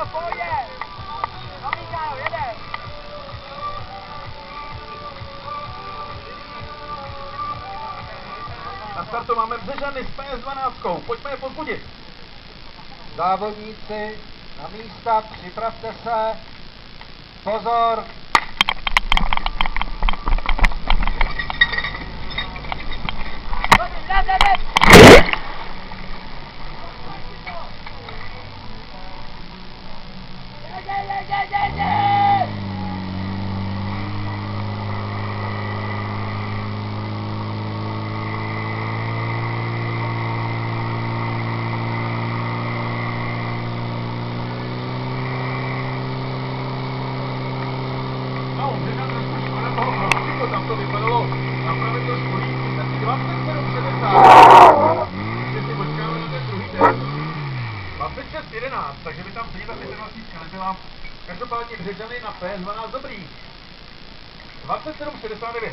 Na startu máme Břežany s PS12. Pojďme je pozbudit. Závodníci na místa, připravte se. Pozor, to vypadalo napravit trošku líp, tak 27,60. Ještě si počkáme na ten druhý den. 26,11, takže by tam stejně ta 25 nebyla. Každopádně Břežany na PS12 dobrý. 27,69.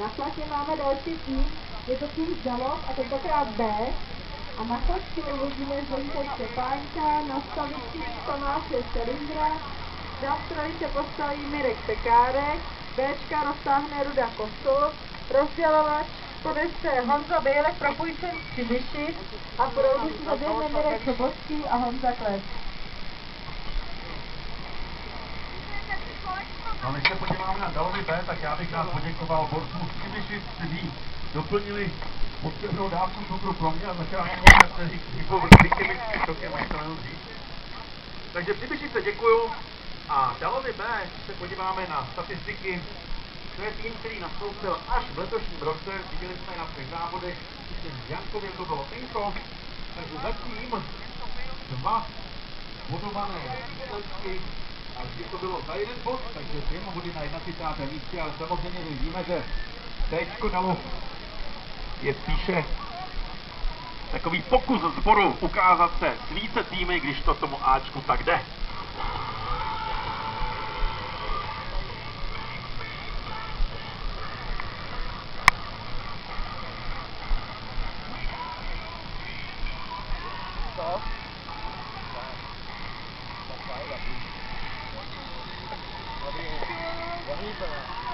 Na chlapě máme další tým, je to tým Žalob a tentokrát B. A na chlapci uvidíme Zdeňka Štěpánka, na stavici Tomáše Šelindra, na stroji se postaví Mirek Pekárek, Bčka roztáhne Ruda Kostul, rozdělovač podese Honza Bělek pro půjčen Přibyši a proudu si zaběhne Mirek Sobocký a Honza Kles. No, než se podíváme na Dalovy B, tak já bych rád poděkoval borcům z Přibyšic, kteří doplnili potřebnou dávku cukru pro mě a zachránili mě kteří glykemickým šokem, až to jenom říct. Takže Přibyšice děkuju a Dalovy B, se podíváme na statistiky, to je tým, který nastoupil až v letošním roce, viděli jsme na svých závodech, myslím, v Jankově to bylo Inko, takže zatím dva bodované výsledky a vždy to bylo za jeden bod, takže Primo body na 31. místě, ale samozřejmě my víme, že Tčko dalo je spíše takový pokus zboru ukázat se s více týmy, když to tomu Ačku tak jde. Thank you.